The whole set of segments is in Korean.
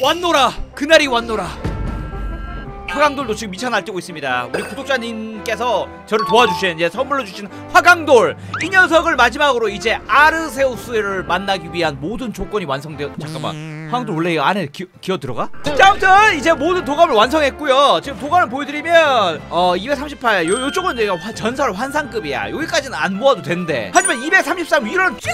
왔노라 그날이 왔노라. 화강돌도 지금 미쳐 날뛰고 있습니다. 우리 구독자님께서 저를 도와주신 이제 선물로 주신 화강돌. 이 녀석을 마지막으로 이제 아르세우스를 만나기 위한 모든 조건이 완성되어 잠깐만. 화강돌 원래 이 안에 기, 기어 들어가? 자 아무튼 이제 모든 도감을 완성했고요. 지금 도감을 보여드리면 어 238, 요, 요쪽은 전설 환상급이야. 여기까지는 안 모아도 된대. 하지만 233 위로는 쭉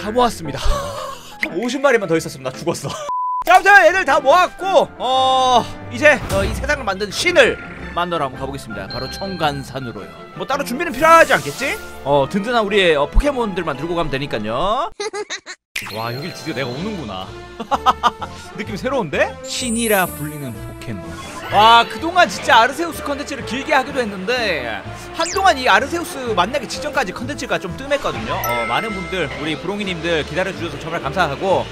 다 모았습니다. 한 50마리만 더 있었으면 나 죽었어. 자, 아무튼 애들 다 모았고 어 이제 어, 이 세상을 만든 신을 만나러 한번 가보겠습니다. 바로 청간산으로요. 뭐 따로 준비는 필요하지 않겠지? 어 든든한 우리의 어, 포켓몬들만 들고 가면 되니까요. 와 여길 드디어 내가 오는구나. 느낌 새로운데? 신이라 불리는 포켓몬. 와 그동안 진짜 아르세우스 컨텐츠를 길게 하기도 했는데 한동안 이 아르세우스 만나기 직전까지 컨텐츠가 좀 뜸했거든요. 어, 많은 분들 우리 브롱이님들 기다려주셔서 정말 감사하고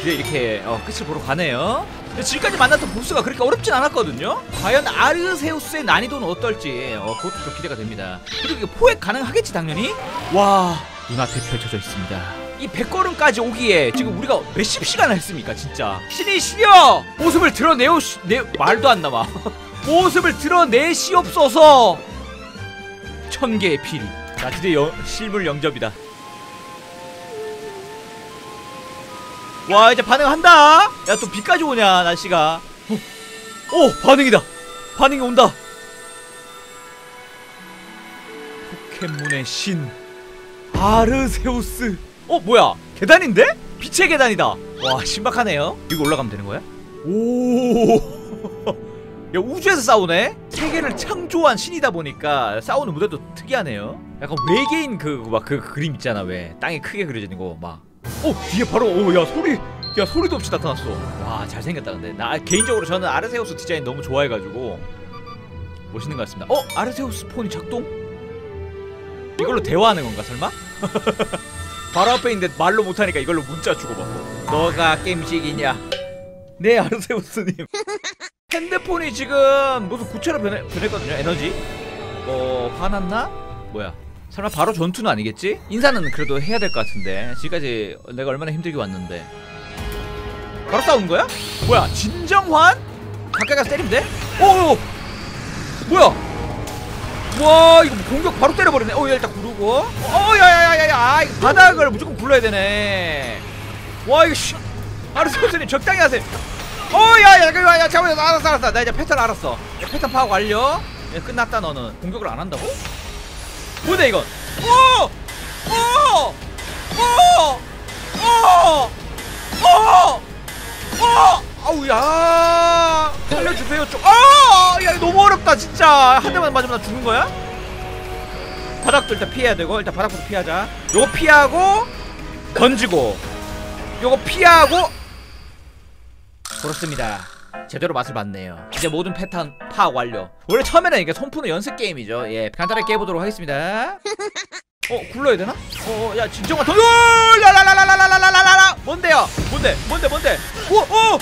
이제 이렇게 어, 끝을 보러 가네요. 지금까지 만났던 보스가 그렇게 어렵진 않았거든요. 과연 아르세우스의 난이도는 어떨지 어, 그것도 좀 기대가 됩니다. 그리고 이게 포획 가능하겠지 당연히? 와 눈앞에 펼쳐져 있습니다 이 100걸음까지 오기에 지금 우리가 몇십 시간을 했습니까 진짜? 신이시여! 모습을 드러내오 시, 내 말도 안 나와 모습을 드러내시옵소서! 천 개의 피리. 자 드디어 여- 실물 영접이다. 와 이제 반응한다! 야 또 비까지 오냐 날씨가. 어, 오 반응이다! 반응이 온다! 포켓몬의 신 아르세우스 어 뭐야? 계단인데? 빛의 계단이다. 와 신박하네요. 여기 올라가면 되는 거야? 오. 야 우주에서 싸우네? 세계를 창조한 신이다 보니까 싸우는 무대도 특이하네요. 약간 외계인 그 막그 그림 있잖아 왜. 땅에 크게 그려져 있는 거막. 어 뒤에 바로 오야 소리. 야 소리도 없이 나타났어. 와 잘생겼다 근데. 나 개인적으로 저는 아르세우스 디자인 너무 좋아해가지고 멋있는 것 같습니다. 어 아르세우스 폰이 작동? 이걸로 대화하는 건가 설마? 바로 앞에 있는데 말로 못하니까 이걸로 문자 주고받고 너가 게임식이냐 네 아르세우스님 핸드폰이 지금 무슨 구체로 변해, 변했거든요 에너지 어 화났나? 뭐야 설마 바로 전투는 아니겠지? 인사는 그래도 해야 될 것 같은데 지금까지 내가 얼마나 힘들게 왔는데 바로 싸우는 거야? 뭐야 진정환? 가까이 가서 때리면 돼? 오 뭐야 와 이거 뭐 공격 바로 때려버리네 어 일단 구르고 어 야야야야야 아, 바닥을 무조건 굴러야 되네 와 이거 씨 아르세우스님 적당히 하세요 어야야 이거 야 잠깐만 알았어 알았어 나 이제 패턴 알았어 야, 패턴 파악 완료 야, 끝났다 너는 공격을 안 한다고? 뭐냐 이건 오! 오! 오! 오! 오! 어! 아우 야 살려주세요 좀 아! 야 너무 어렵다 진짜 한 대만 맞으면 나 죽는 거야? 바닥도 일단 피해야 되고 일단 바닥부터 피하자 요거 피하고 던지고 요거 피하고 그렇습니다 제대로 맛을 봤네요 이제 모든 패턴 파악 완료 원래 처음에는 이게 손푸는 연습 게임이죠 예 간단하게 깨보도록 하겠습니다 어 굴러야 되나? 어야 진정한 더 라라라라라라라라라 뭔데요? 뭔데? 뭔데? 뭔데? 오! 오!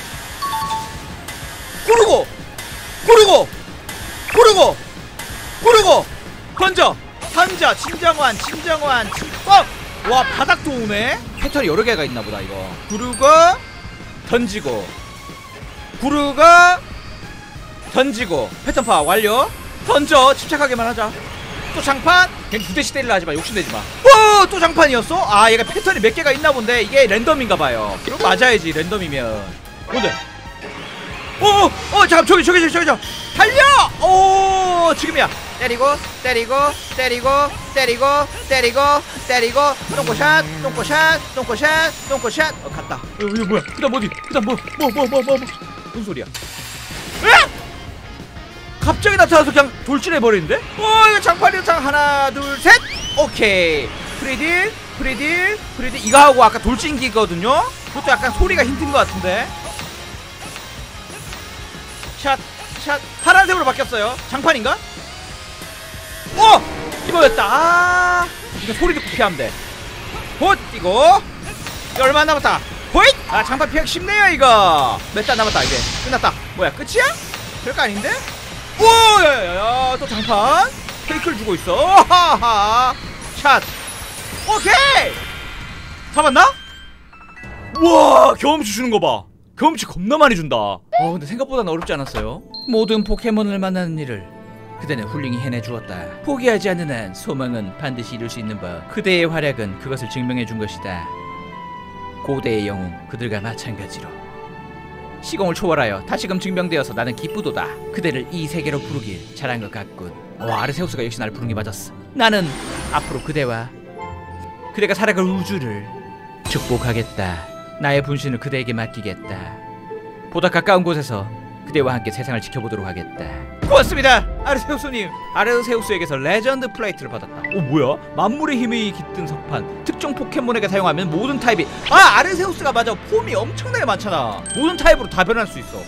구르고! 구르고! 구르고! 구르고! 던져! 던져! 진정환! 진정환! 진... 어! 와 바닥도 오네? 패턴이 여러 개가 있나 보다 이거 구르고 던지고 구르고 던지고 패턴 파악 완료 던져 침착하게만 하자 또 장판? 괜히 두 대씩 때리려 하지마 욕심내지 마. 어, 또 장판이었어? 아, 얘가 패턴이 몇 개가 있나 본데 이게 랜덤인가봐요. 그럼 맞아야지 랜덤이면. 뭔데? 어, 어, 어, 잠깐 저기 저기 저기 저기 저 달려! 오, 지금이야. 때리고 때리고 때리고 때리고 때리고 때리고 똥꼬샷 똥꼬샷 똥꼬샷 똥꼬샷 어 갔다. 어, 이거 뭐야? 그다음 어디? 그다음 뭐뭐 뭐 뭐 뭐 무슨 소리야? 으악! 갑자기 나타나서 그냥 돌진해 버리는데? 어 이거 장판이 장 하나 둘 셋 오케이 free deal free deal free deal 이거 하고 아까 돌진기거든요 그것도 약간 소리가 힘든 것 같은데 샷 샷. 파란색으로 바뀌었어요. 장판인가? 어! 이거였다. 아 이거 소리 듣고 피하면 돼봇 이거. 이거 얼마 안 남았다. 호잇! 아 장판 피하기 쉽네요 이거. 몇 단 남았다 이제. 끝났다. 뭐야 끝이야? 별거 아닌데? 오 야 야 야 또 장판. 페이크를 주고 있어. 하하. 샷. 오케이! 잡았나? 우와 경험치 주는 거 봐 경험치 겁나 많이 준다. 어 근데 생각보다는 어렵지 않았어요. 모든 포켓몬을 만나는 일을 그대는 훌륭히 해내주었다. 포기하지 않는 한 소망은 반드시 이룰 수 있는 법. 그대의 활약은 그것을 증명해 준 것이다. 고대의 영웅 그들과 마찬가지로. 시공을 초월하여 다시금 증명되어서 나는 기쁘도다. 그대를 이 세계로 부르길 잘한 것 같군. 어 아르세우스가 역시 날 부른 게 맞았어. 나는 앞으로 그대와 그대가 살아갈 우주를 축복하겠다 나의 분신을 그대에게 맡기겠다. 보다 가까운 곳에서 그대와 함께 세상을 지켜보도록 하겠다. 고맙습니다 아르세우스님. 아르세우스에게서 레전드 플레이트를 받았다. 오 뭐야? 만물의 힘이 깃든 석판. 특정 포켓몬에게 사용하면 모든 타입이 아 아르세우스가 맞아. 폼이 엄청나게 많잖아. 모든 타입으로 다 변할 수 있어.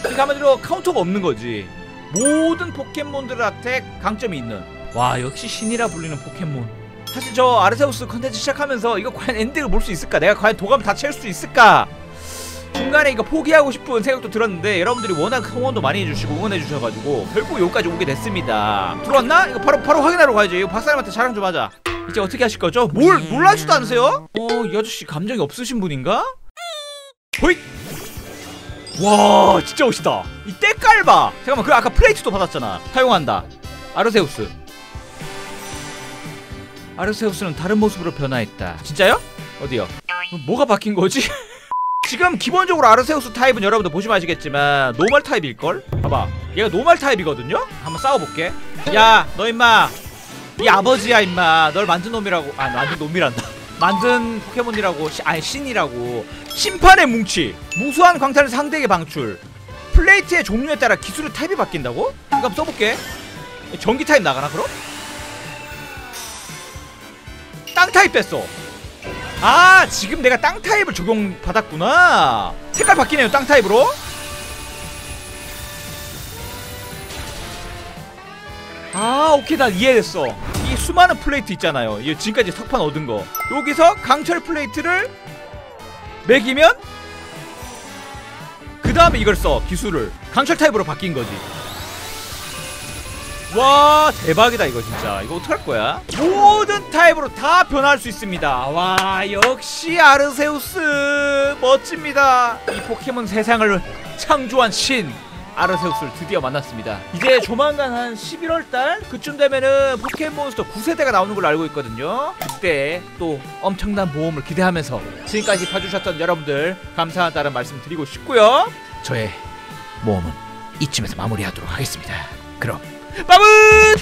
그러니까 한마디로 카운터가 없는 거지. 모든 포켓몬들한테 강점이 있는. 와 역시 신이라 불리는 포켓몬 사실 저 아르세우스 컨텐츠 시작하면서 이거 과연 엔딩을 볼 수 있을까? 내가 과연 도감 다 채울 수 있을까? 중간에 이거 포기하고 싶은 생각도 들었는데 여러분들이 워낙 응원도 많이 해주시고 응원해 주셔가지고 결국 여기까지 오게 됐습니다. 들어왔나? 이거 바로 바로 확인하러 가야지. 이거 박사님한테 자랑 좀 하자. 이제 어떻게 하실 거죠? 뭘 놀라지도 않으세요? 어 이 아저씨 감정이 없으신 분인가? 호잇! 와 진짜 멋있다. 이 때깔 봐. 잠깐만 그 아까 플레이트도 받았잖아. 사용한다. 아르세우스 아르세우스는 다른 모습으로 변화했다 진짜요? 어디요? 그럼 뭐가 바뀐 거지? 지금 기본적으로 아르세우스 타입은 여러분들 보시면 아시겠지만 normal 타입일걸? 봐봐 얘가 normal 타입이거든요? 한번 싸워볼게 야 너 임마 이 아버지야 임마 널 만든 놈이라고 아 만든 놈이란다 만든 포켓몬이라고 시, 아니 신이라고 심판의 뭉치 무수한 광탄을 상대에게 방출 플레이트의 종류에 따라 기술의 타입이 바뀐다고? 한번 써볼게 전기 타입 나가나 그럼? 땅 타입 뺐어. 아 지금 내가 땅 타입을 적용받았구나. 색깔 바뀌네요 땅 타입으로. 아 오케이 나 이해됐어. 이 수많은 플레이트 있잖아요. 이 지금까지 석판 얻은 거. 여기서 강철 플레이트를 매기면 그 다음에 이걸 써 기술을. 강철 타입으로 바뀐 거지 와 대박이다 이거 진짜. 이거 어떡할 거야? 모든 타입으로 다 변할 수 있습니다. 와 역시 아르세우스. 멋집니다. 이 포켓몬 세상을 창조한 신 아르세우스를 드디어 만났습니다. 이제 조만간 한 11월달 그쯤 되면은 포켓몬스터 9세대가 나오는 걸로 알고 있거든요. 그때 또 엄청난 모험을 기대하면서 지금까지 봐주셨던 여러분들 감사하다는 말씀 드리고 싶고요. 저의 모험은 이쯤에서 마무리하도록 하겠습니다. 그럼 빠붓